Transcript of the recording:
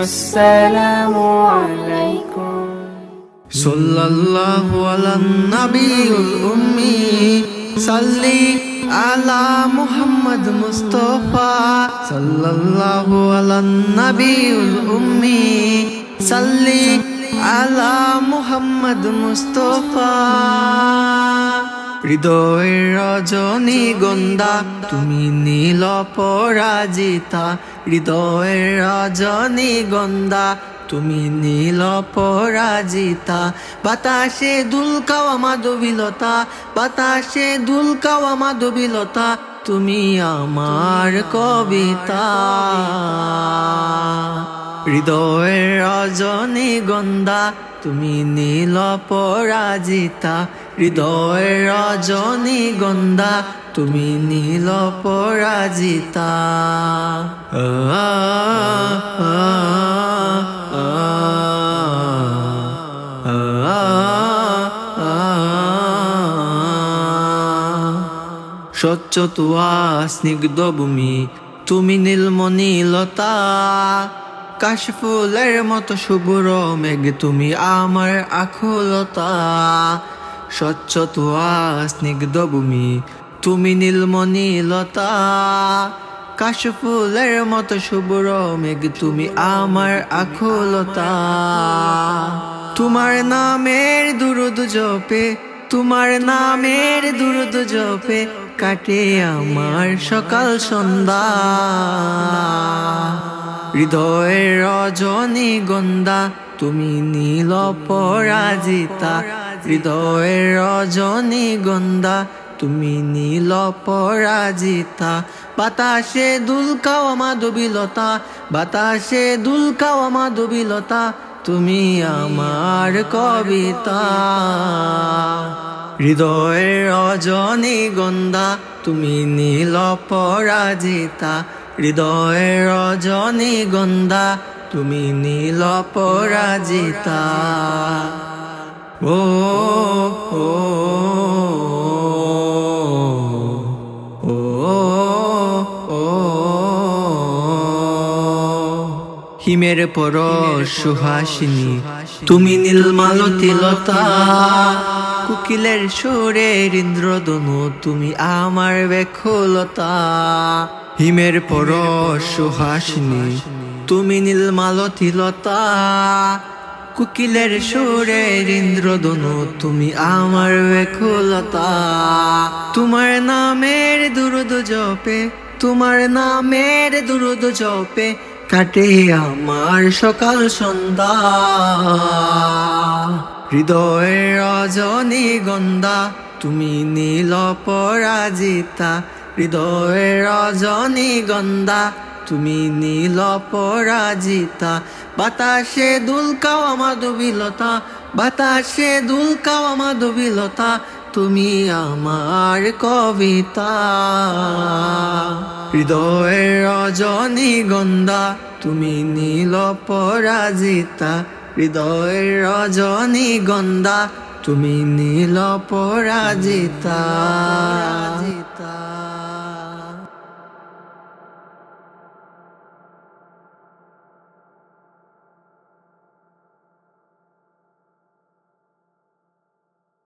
السلام عليكم. صلى الله على النبي الأمي. صلي على محمد مصطفى. صلى الله على النبي الأمي. صلي على محمد مصطفى. হৃদয়ের রজনী গন্ধা, তুমি নীল পরাজিতা। হৃদয়ের রজনী গন্ধা, তুমি নীল পরাজিতা। বাতাসে দুলকাওয়া মাধবীলতা, বাতাসে দুলকাওয়া মাধবীলতা, তুমি আমার কবিতা। হৃদয়ের রজনী গন্ধা তুমি নীল পরাজিতা হৃদয়ের রজনী গন্ধা তুমি নীল পরাজিতা। স্বচ্ছ তুয়া স্নিগ্ধ ভূমি তুমি নীলমণিলতা কাশফুলের মতো শুভ্র মেঘ, তুমি আমার আকুলতা। স্বচ্ছ তুয়া স্নিগ্ধ ভূমি, তুমি নীলমণিলতা। কাশফুলের মতো শুভ্র মেঘ, তুমি আমার আকুলতা। তোমার নামের দুরুদ জপে, তোমার নামের দুরুদ জপে, কাটে আমার সকাল সন্ধ্যা। হৃদয়ের রজনী গন্ধা, তুমি নীল পরাজিতা। হৃদয়ের রজনী গন্ধা, তুমি নীল পরাজিতা। বাতাসে দুলকাওয়া মাধবীলতা, বাতাসে দুলকাওয়া মাধবীলতা, তুমি আমার কবিতা। হৃদয়ের রজনী গন্ধা, তুমি নীল পরাজিতা। হৃদয়ের রজনী গন্ধা, তুমি নীল পরাজিতা। ও হিমের পর সুহাসিনী তুমি নীলমালতি লতা কুকিলের সুরের ইন্দ্রদনু তুমি আমার বেখলতা হিমের পর সুহাসিনী, তুমি নীলমালতি লতা কুকিলের সুরের ইন্দ্রদনু তুমি আমার বেখলতা তোমার নামের দুরুদ জপে, তোমার নামের দুরুদ জপে, কাটে আমার সকাল সন্ধ্যা। হৃদয়ের রজনী গন্ধা তুমি নীল পরাজিতা হৃদয়ের রজনী গন্ধা, তুমি নীল পরাজিতা। বাতাসে দুলকাওয়া মাধবীলতা বাতাসে দুলকাওয়া মাধবীলতা তুমি আমার কবিতা। হৃদয়ের রজনী গন্ধা, তুমি নীল পরাজিতা। হৃদয়ের রজনী গন্ধা, তুমি নীল পরাজিতা।